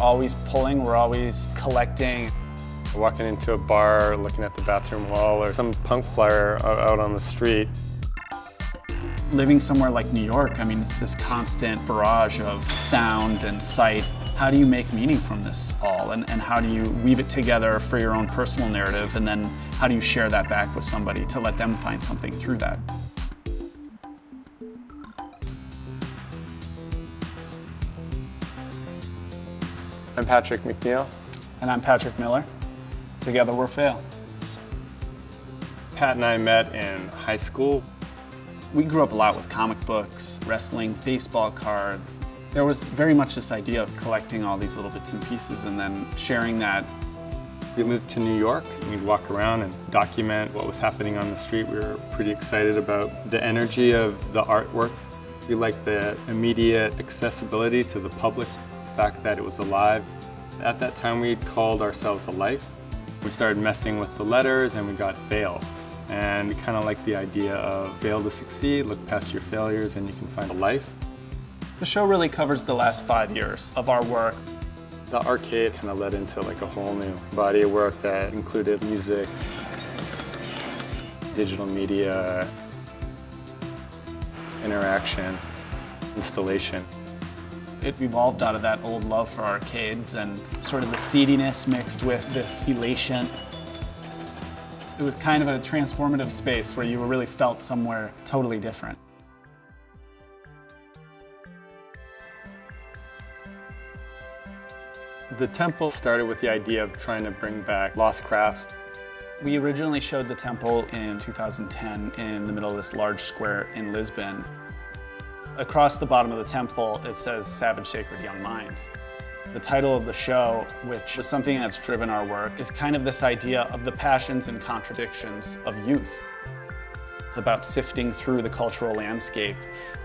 always pulling, we're always collecting. Walking into a bar, looking at the bathroom wall, or some punk flyer out on the street. Living somewhere like New York, I mean, it's this constant barrage of sound and sight. How do you make meaning from this all? And, and how do you weave it together for your own personal narrative? And then how do you share that back with somebody to let them find something through that? I'm Patrick McNeil. And I'm Patrick Miller. Together we're FAILE. Pat and I met in high school. We grew up a lot with comic books, wrestling, baseball cards. There was very much this idea of collecting all these little bits and pieces and then sharing that. We moved to New York and we'd walk around and document what was happening on the street. We were pretty excited about the energy of the artwork. We liked the immediate accessibility to the public, the fact that it was alive. At that time we'd called ourselves Alife. We started messing with the letters and we got FAILE. And we kind of like the idea of fail to succeed, look past your failures and you can find a life. The show really covers the last five years of our work. The arcade kind of led into like a whole new body of work that included music, digital media, interaction, installation. It evolved out of that old love for arcades and sort of the seediness mixed with this elation. It was kind of a transformative space where you really felt somewhere totally different. The temple started with the idea of trying to bring back lost crafts. We originally showed the temple in 2010 in the middle of this large square in Lisbon. Across the bottom of the temple, it says Savage Sacred Young Minds. The title of the show, which is something that's driven our work, is kind of this idea of the passions and contradictions of youth. It's about sifting through the cultural landscape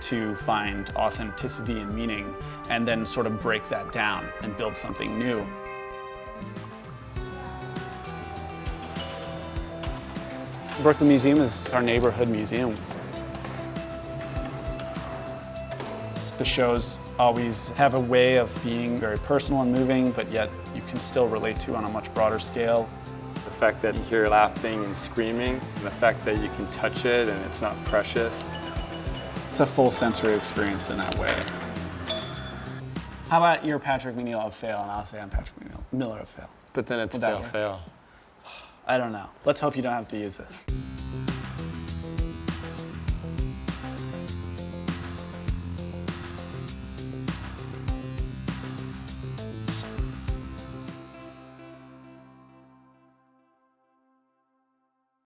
to find authenticity and meaning, and then sort of break that down and build something new. Brooklyn Museum is our neighborhood museum. The shows always have a way of being very personal and moving, but yet you can still relate to on a much broader scale. The fact that you hear laughing and screaming, and the fact that you can touch it and it's not precious. It's a full sensory experience in that way. How about you're Patrick McNeil of FAILE, and I'll say I'm Patrick McNeil, Miller of FAILE. But then it's Would that fail, work? fail. I don't know. Let's hope you don't have to use this.